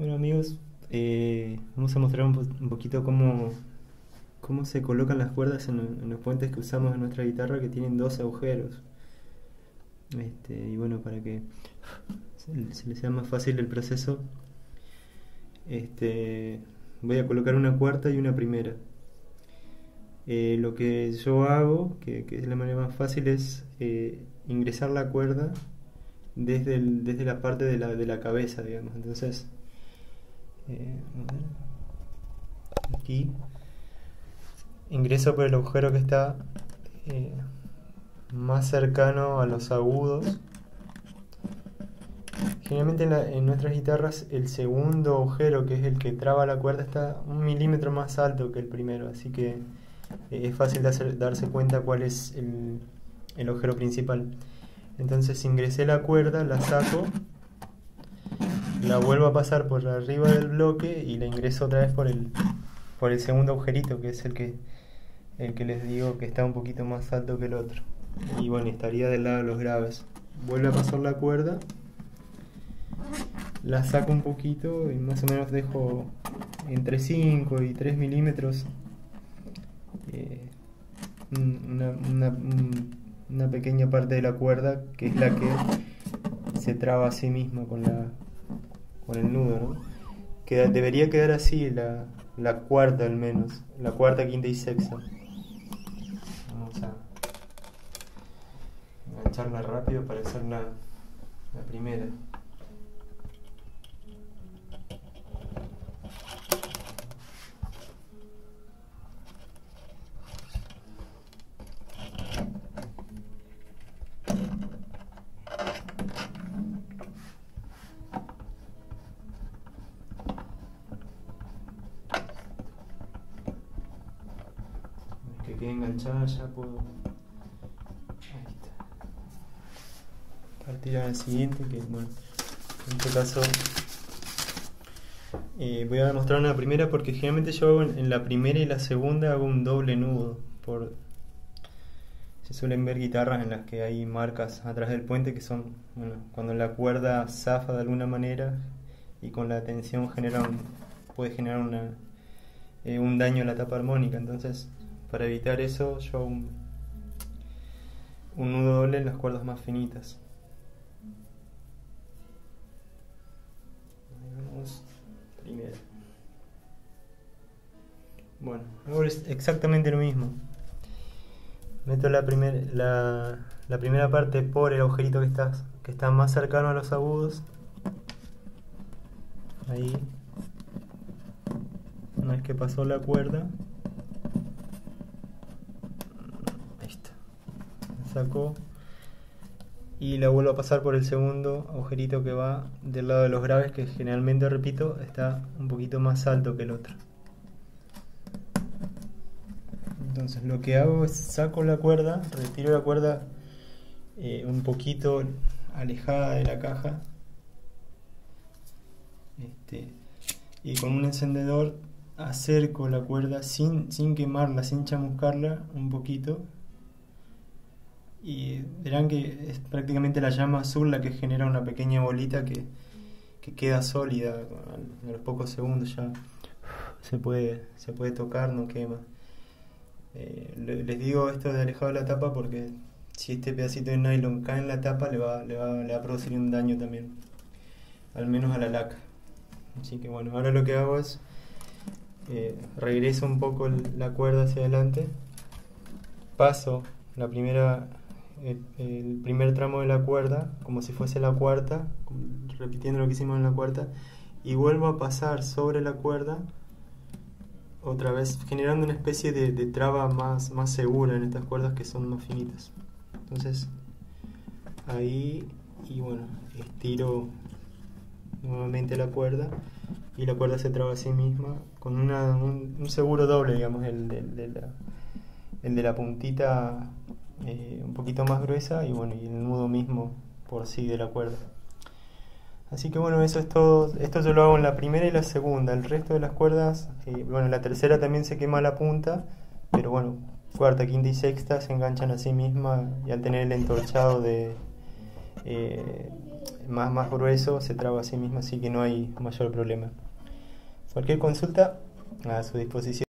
Bueno amigos, eh, vamos a mostrar un, un poquito cómo, cómo se colocan las cuerdas en, los puentes que usamos en nuestra guitarra que tienen dos agujeros. Este, y bueno, para que se, les sea más fácil el proceso, este, voy a colocar una cuarta y una primera. Eh, lo que yo hago, que, es la manera más fácil, es eh, ingresar la cuerda desde, desde la parte de la, de la cabeza, digamos. Entonces, eh, aquí ingreso por el agujero que está eh, más cercano a los agudos. Generalmente en, nuestras guitarras el segundo agujero, que es el que traba la cuerda, está un milímetro más alto que el primero, así que eh, es fácil de darse cuenta cuál es el, el agujero principal. Entonces ingresé la cuerda, la saco, la vuelvo a pasar por arriba del bloque y la ingreso otra vez por el, por el segundo agujerito, que es el que, el que les digo que está un poquito más alto que el otro. Y bueno, estaría del lado de los graves. Vuelvo a pasar la cuerda, la saco un poquito y más o menos dejo entre 5 y 3 milímetros eh, una, una- un- una pequeña parte de la cuerda que es la que se traba a sí misma con la con el nudo, ¿no? Queda- debería quedar así la, la cuarta al menos, la cuarta, quinta y sexta. Vamos a engancharla rápido para hacer la, la primera. Que quede enganchada ya puedo partir a la siguiente que bueno en este caso eh, voy a demostrar una primera porque generalmente yo hago en, la primera y la segunda hago un doble nudo por se suelen ver guitarras en las que hay marcas atrás del puente que son bueno, cuando la cuerda zafa de alguna manera y con la tensión genera puede generar una eh, un daño a la tapa armónica. Entonces, para evitar eso, yo un, nudo doble en las cuerdas más finitas. Vamos, primero. Bueno, hago es- exactamente lo mismo. Meto la, la, la primera parte por el agujerito que está, que está más cercano a los agudos. Ahí. Una vez que pasó la cuerda, ahí está. La saco y la vuelvo a pasar por el segundo agujerito que va del lado de los graves, que generalmente, repito, está un poquito más alto que el otro. Entonces lo que hago es saco la cuerda, retiro la cuerda eh, un poquito alejada de la caja. Este, y con un encendedor acerco la cuerda sin, sin quemarla, sin chamuscarla un poquito y verán que es prácticamente la llama azul la que genera una pequeña bolita que, que queda sólida a los pocos segundos ya se puede, se puede tocar, no quema. Eh, le- les digo esto de alejado de la tapa porque si este pedacito de nylon cae en la tapa le va, le va, le va a producir un daño también, al menos a la laca. Así que bueno, ahora lo que hago es eh, regreso un poco la cuerda hacia adelante, paso la primera, el, primer tramo de la cuerda como si fuese la cuarta, repitiendo lo que hicimos en la cuarta, y vuelvo a pasar sobre la cuerda otra vez generando una especie de, de traba más, más segura en estas cuerdas que son más finitas. Entonces, ahí, y bueno, estiro nuevamente la cuerda y la cuerda se traba a sí misma con una, un, seguro doble, digamos, el, el de la puntita eh, un poquito más gruesa y bueno, y el nudo mismo por sí de la cuerda. Así que bueno, eso es todo. Esto yo lo hago en la primera y la segunda. El resto de las cuerdas, eh, bueno, en la tercera también se quema la punta, pero bueno, cuarta, quinta y sexta se enganchan a sí misma y al tener el entorchado de, eh, más, más grueso, se traba a sí mismo, así que no hay mayor problema. Cualquier consulta a su disposición.